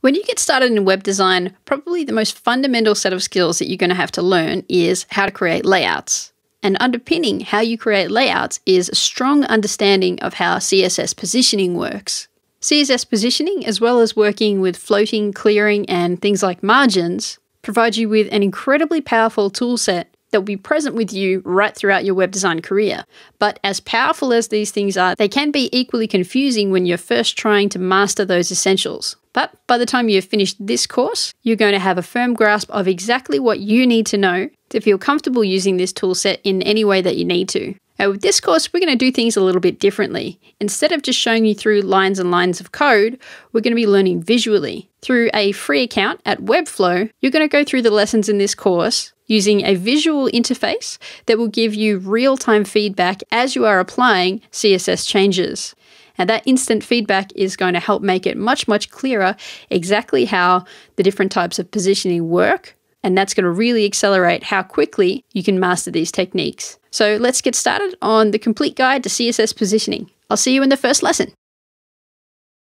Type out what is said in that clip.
When you get started in web design, probably the most fundamental set of skills that you're going to have to learn is how to create layouts. And underpinning how you create layouts is a strong understanding of how CSS positioning works. CSS positioning, as well as working with floating, clearing, and things like margins, provides you with an incredibly powerful toolset that will be present with you right throughout your web design career. But as powerful as these things are, they can be equally confusing when you're first trying to master those essentials. But by the time you've finished this course, you're going to have a firm grasp of exactly what you need to know to feel comfortable using this toolset in any way that you need to. Now, with this course, we're going to do things a little bit differently. Instead of just showing you through lines and lines of code, we're going to be learning visually. Through a free account at Webflow, you're going to go through the lessons in this course using a visual interface that will give you real time feedback as you are applying CSS changes. And that instant feedback is going to help make it much, much clearer exactly how the different types of positioning work. And that's going to really accelerate how quickly you can master these techniques. So let's get started on the complete guide to CSS positioning. I'll see you in the first lesson.